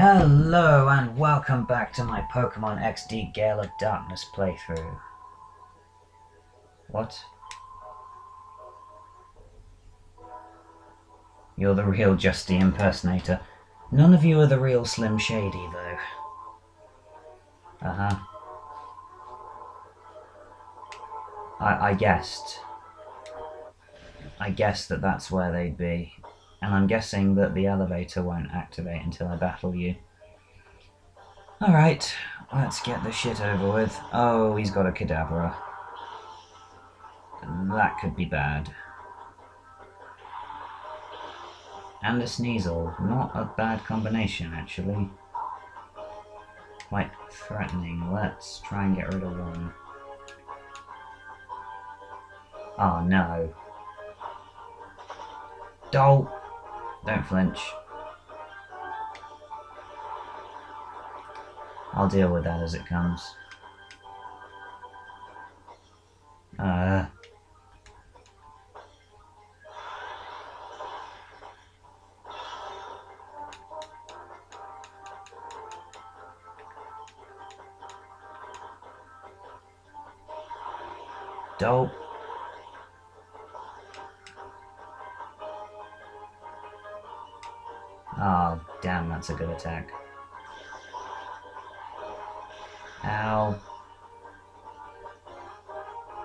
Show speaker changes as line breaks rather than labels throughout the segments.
Hello and welcome back to my Pokemon XD Gale of Darkness playthrough. What? You're the real Justy impersonator. None of you are the real Slim Shady, though. Uh-huh. I, I guessed. I guessed that that's where they'd be. And I'm guessing that the elevator won't activate until I battle you. Alright, let's get the shit over with. Oh, he's got a Kadabra. That could be bad. And a Sneasel. Not a bad combination, actually. Quite threatening. Let's try and get rid of one. Oh no. Dolt! Don't flinch. I'll deal with that as it comes. Uh... Dope. That's a good attack. Ow.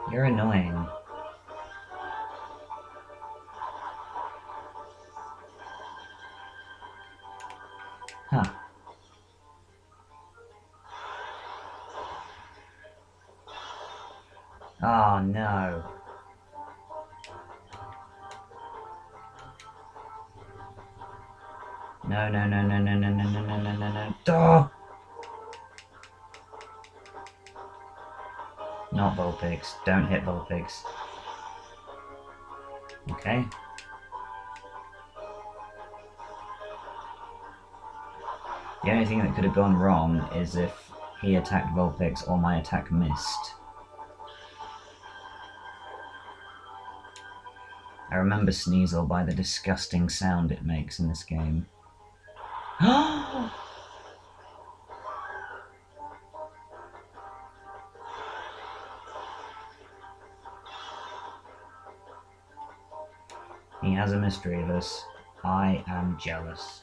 You're annoying. Huh. Oh no. No, no, no, no, no, no, no, no, no, no, no, no. Oh! Not Vulpix. Don't hit Vulpix. Okay. The only thing that could have gone wrong is if he attacked Vulpix or my attack missed. I remember Sneasel by the disgusting sound it makes in this game. he has a Misdreavus. I am jealous.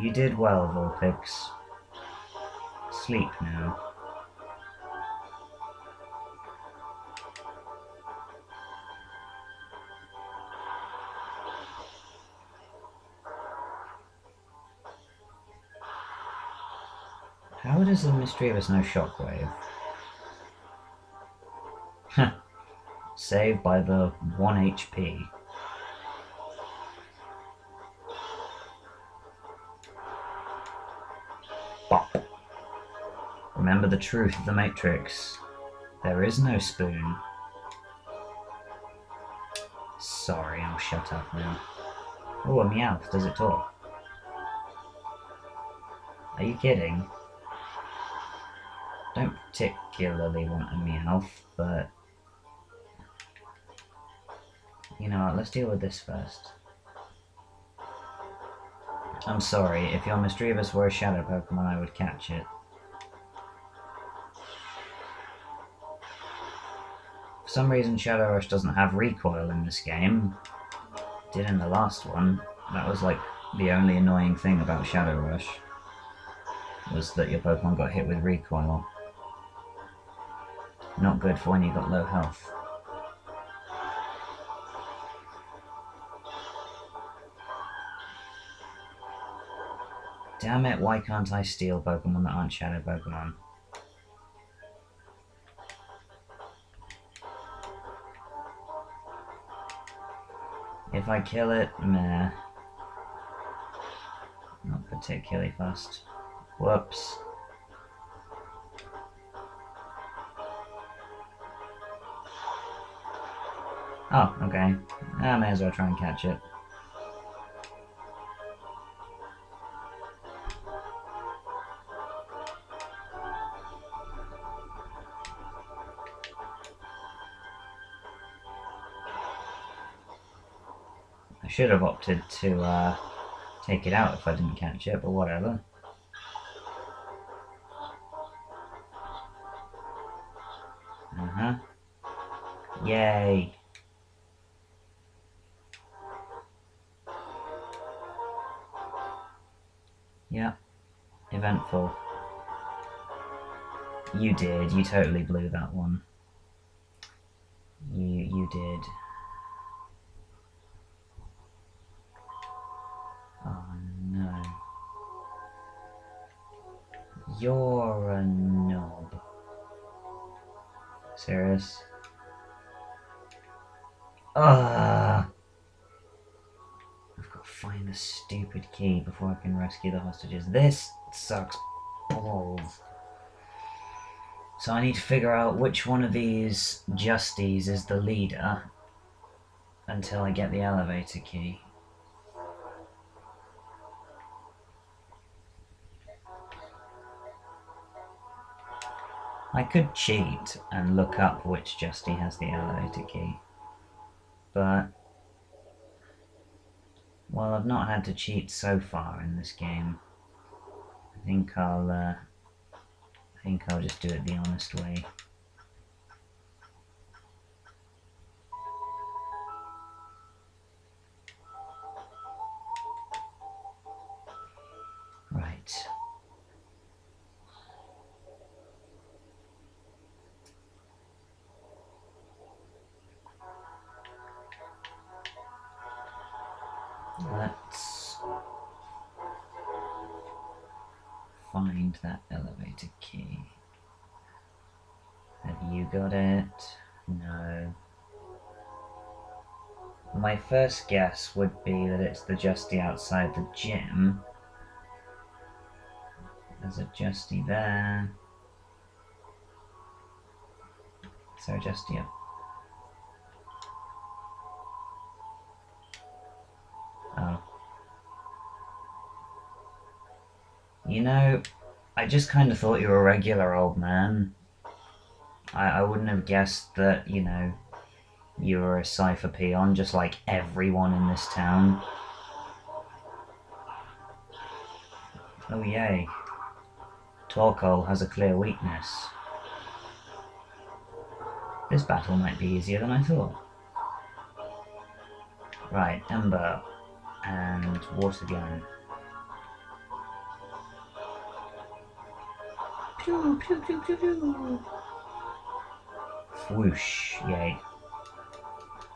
You did well, Vulpix. Sleep now. How does the Misdreavus know Shockwave? Saved by the 1 HP. Bop. Remember the truth of the Matrix. There is no spoon. Sorry, I'll shut up now. Oh, a Meowth. Does it talk? Are you kidding? I don't particularly want a Meowth, but... You know what, let's deal with this first. I'm sorry, if your Misdreavus were a Shadow Pokemon, I would catch it. For some reason, Shadow Rush doesn't have recoil in this game. Did in the last one. That was like the only annoying thing about Shadow Rush. Was that your Pokemon got hit with recoil. Not good for when you've got low health. Damn it, why can't I steal Pokemon that aren't Shadow Pokemon? If I kill it, meh. Not particularly fast. Whoops. Oh, okay. I may as well try and catch it. I should have opted to uh, take it out if I didn't catch it, but whatever. Uh-huh. Yay! You did. You totally blew that one. You you did. Oh no. You're a knob. Serious? Ah! I've got to find the stupid key before I can rescue the hostages. This sucks balls. So I need to figure out which one of these Justies is the leader until I get the elevator key. I could cheat and look up which Justy has the elevator key, but well, I've not had to cheat so far in this game. I think I'll uh, I think I'll just do it the honest way. Right. Let's find that elevator key. Have you got it? No. My first guess would be that it's the Justy outside the gym. There's a Justy there. Is there a Justy up? You know, I just kind of thought you were a regular old man. I, I wouldn't have guessed that, you know, you were a cipher peon just like everyone in this town. Oh yay. Torkoal has a clear weakness. This battle might be easier than I thought. Right, Ember and water gun. Whoosh, yay.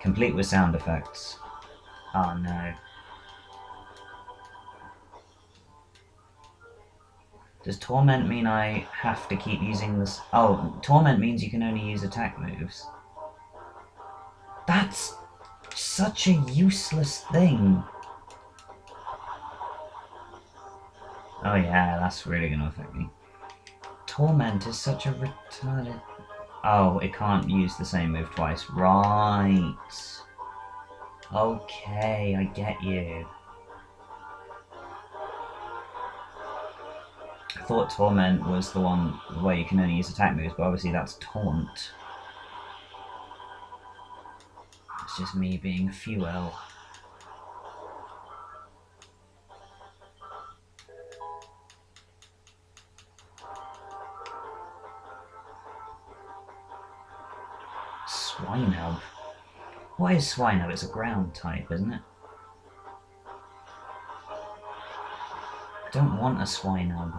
Complete with sound effects. Oh no. Does Torment mean I have to keep using this? Oh, Torment means you can only use attack moves. That's such a useless thing. Oh yeah, that's really gonna affect me. Torment is such a retarded... Oh, it can't use the same move twice. Right. Okay, I get you. I thought Torment was the one where you can only use attack moves, but obviously that's Taunt. It's just me being a fuel. Swinub. What is Swinub? It's a ground type, isn't it? I don't want a swine Swinub.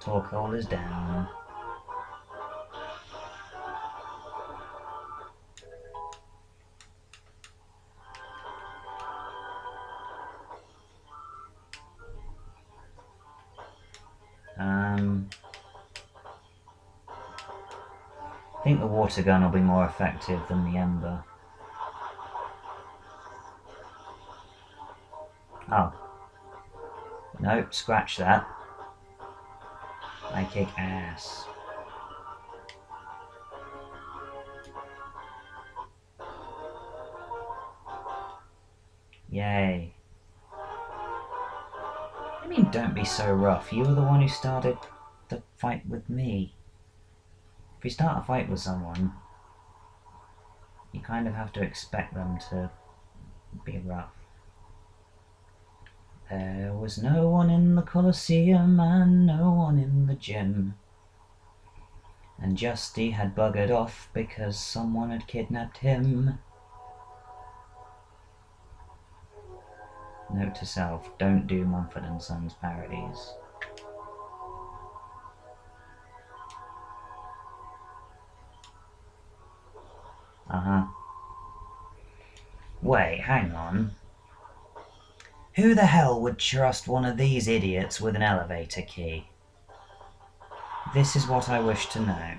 Torkoal is down. Gun will be more effective than the ember. Oh. No, scratch that. I kick ass. Yay. I mean, don't be so rough. You were the one who started the fight with me. If you start a fight with someone, you kind of have to expect them to be rough. There was no one in the Colosseum and no one in the gym. And Justy had buggered off because someone had kidnapped him. Note to self, don't do Mumford and Sons parodies. Uh-huh. Wait, hang on. Who the hell would trust one of these idiots with an elevator key? This is what I wish to know.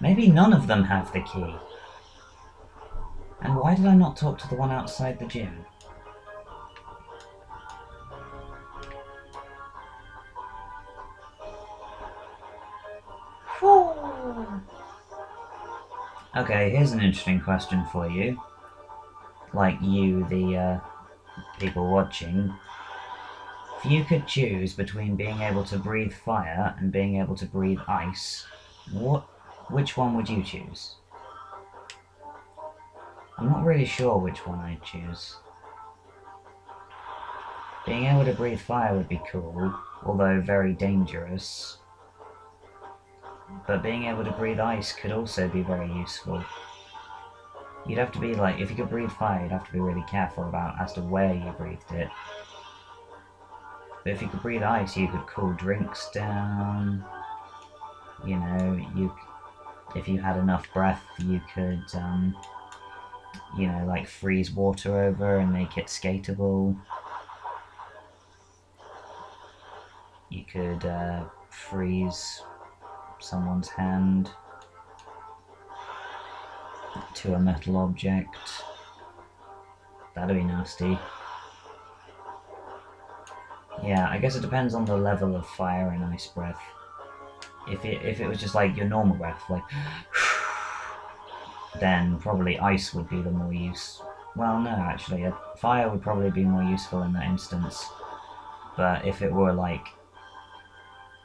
Maybe none of them have the key. And why did I not talk to the one outside the gym? Okay, here's an interesting question for you. Like you, the uh, people watching. If you could choose between being able to breathe fire and being able to breathe ice, what, which one would you choose? I'm not really sure which one I'd choose. Being able to breathe fire would be cool, although very dangerous. But being able to breathe ice could also be very useful. You'd have to be like, if you could breathe fire, you'd have to be really careful about as to where you breathed it. But if you could breathe ice, you could cool drinks down. You know, you if you had enough breath, you could, um, you know, like freeze water over and make it skatable. You could uh, freeze someone's hand to a metal object. That'd be nasty. Yeah, I guess it depends on the level of fire and ice breath. If it if it was just like your normal breath, like then probably ice would be the more use. Well, no, actually, fire would probably be more useful in that instance. But if it were like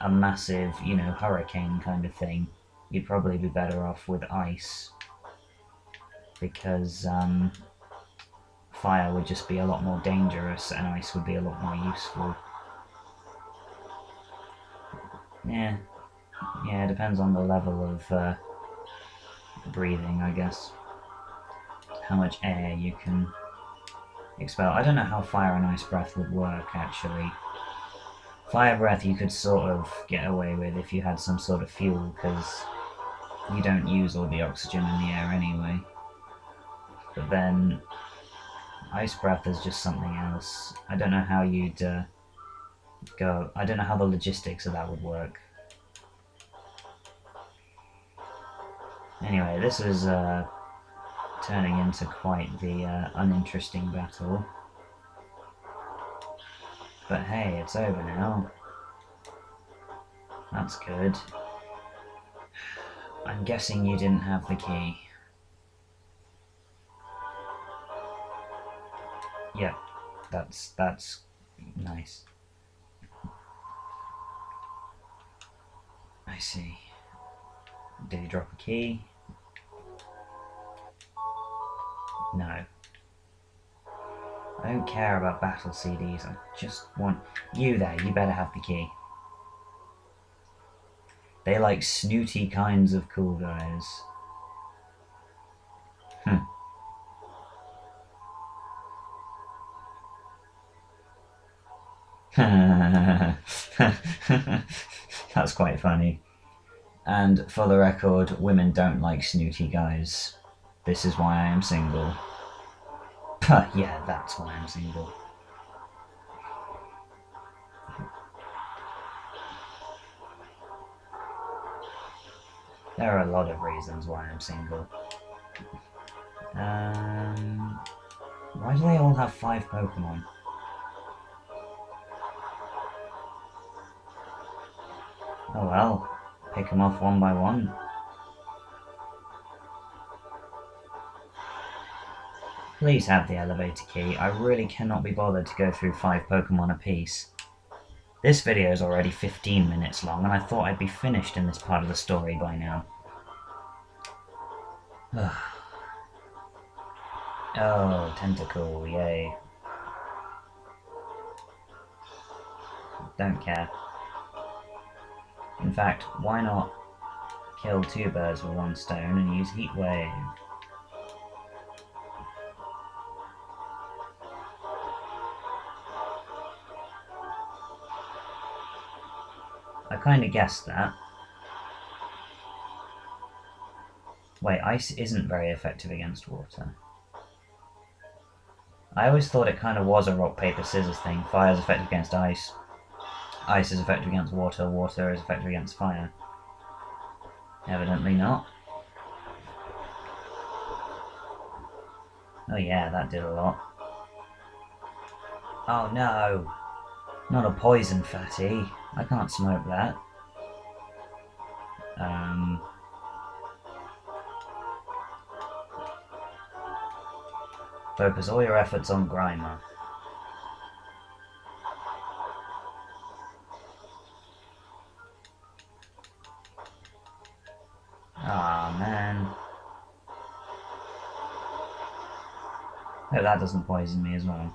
a massive, you know, hurricane kind of thing, you'd probably be better off with ice because um, fire would just be a lot more dangerous and ice would be a lot more useful. Yeah, yeah, it depends on the level of uh, breathing, I guess. How much air you can expel. I don't know how fire and ice breath would work, actually. Fire breath you could sort of get away with if you had some sort of fuel, because you don't use all the oxygen in the air anyway. But then, ice breath is just something else. I don't know how you'd uh, go. I don't know how the logistics of that would work. Anyway, this is uh, turning into quite the uh, uninteresting battle. But hey, it's over now. That's good. I'm guessing you didn't have the key. Yeah, that's that's nice. I see. Did he drop a key? No. I don't care about battle CDs, I just want... You there, you better have the key. They like snooty kinds of cool guys. Hmm. That's quite funny. And for the record, women don't like snooty guys. This is why I am single. Yeah, that's why I'm single. There are a lot of reasons why I'm single. Um, why do they all have five Pokemon? Oh well, pick them off one by one. Please have the elevator key. I really cannot be bothered to go through five Pokemon apiece. This video is already 15 minutes long, and I thought I'd be finished in this part of the story by now. oh, Tentacool, yay. Don't care. In fact, why not kill two birds with one stone and use Heat Wave? I kind of guessed that. Wait, ice isn't very effective against water. I always thought it kind of was a rock, paper, scissors thing. Fire is effective against ice. Ice is effective against water. Water is effective against fire. Evidently not. Oh yeah, that did a lot. Oh no! Not a poison fatty. I can't smoke that. Um... Focus all your efforts on Grimer. Ah, man. Hope that doesn't poison me as well.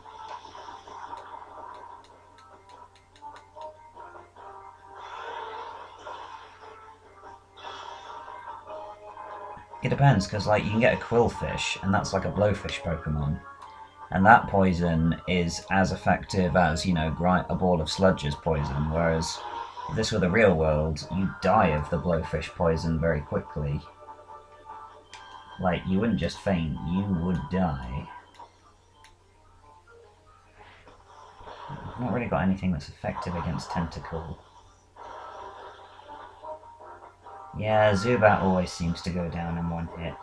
It depends, because like you can get a Qwilfish, and that's like a blowfish Pokemon. And that poison is as effective as, you know, a ball of sludge's poison, whereas if this were the real world, you'd die of the blowfish poison very quickly. Like, you wouldn't just faint, you would die. I've not really got anything that's effective against Tentacool. Yeah, Zubat always seems to go down in one hit.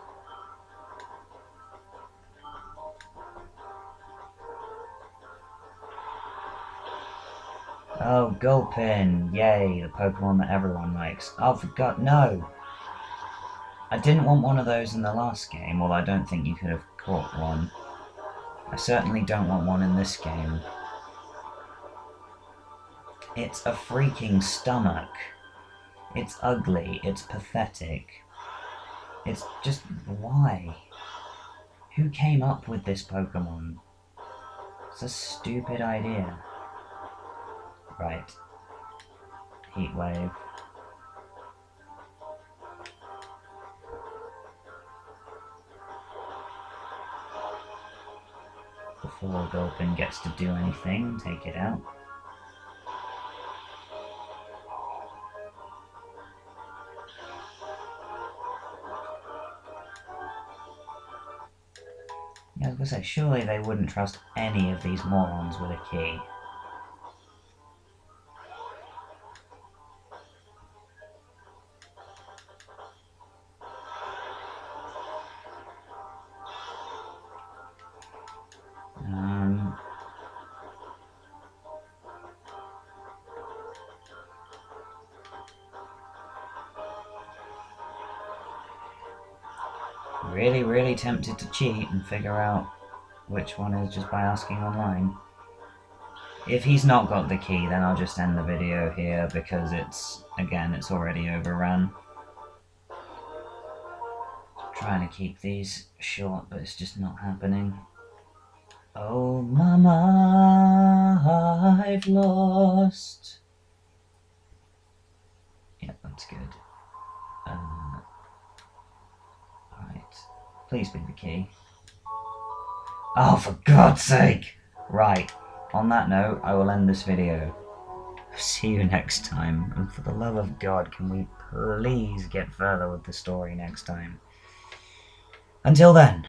Oh, Gulpin! Yay, the Pokemon that everyone likes. Oh, for God, no! I didn't want one of those in the last game, although I don't think you could have caught one. I certainly don't want one in this game. It's a freaking stomach. It's ugly, it's pathetic. It's just, why? Who came up with this Pokemon? It's a stupid idea. Right. Heat Wave. Before Gulpin gets to do anything, take it out. Gonna surely they wouldn't trust any of these morons with a key. Tempted to cheat and figure out which one is just by asking online. If he's not got the key, then I'll just end the video here because it's, again, it's already overrun. Trying to keep these short, but it's just not happening. Oh, Mama, I've lost. Yeah, that's good. Alright. Please be the key. Oh, for God's sake! Right. On that note, I will end this video. See you next time. And for the love of God, can we please get further with the story next time? Until then.